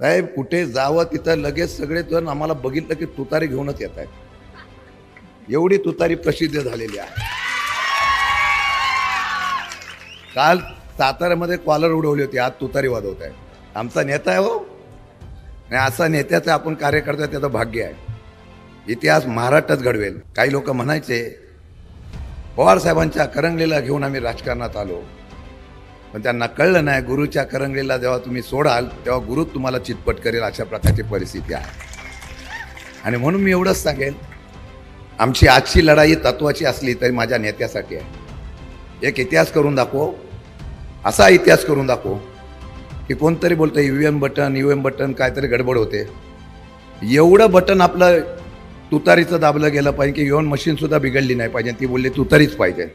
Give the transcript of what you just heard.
साहेब कुठे जावं तिथं लगेच सगळे जण आम्हाला बघितलं की तुतारी घेऊनच येत आहेत. एवढी तुतारी प्रसिद्ध झालेली आहे. काल साताऱ्यामध्ये कॉलर उडवली होती आज तुतारी वाजवत आहे. आमचा नेता आहे हो. आणि असा नेत्याचा आपण कार्यकर्ता त्याचं भाग्य आहे. इतिहास महाराष्ट्रच घडवेल. काही लोक म्हणायचे पवार साहेबांच्या करंगलीला घेऊन आम्ही राजकारणात आलो. पण त्यांना कळलं नाही गुरुच्या करंगलीला जेव्हा तुम्ही सोडाल तेव्हा गुरु तुम्हाला चितपट करेल अशा प्रकारची परिस्थिती आहे. आणि म्हणून मी एवढंच सांगेन आमची आजची लढाई तत्वाची असली तरी माझ्या नेत्यासाठी आहे. एक इतिहास करून दाखव असा इतिहास करून दाखव की कोणतरी बोलतं U M button U M button काहीतरी गडबड होते. एवढं बटन आपलं तुतारीचं दाबलं गेलं पाहिजे की यू मशीन मशीनसुद्धा बिघडली नाही पाहिजे ती बोलली तुतारीच पाहिजे.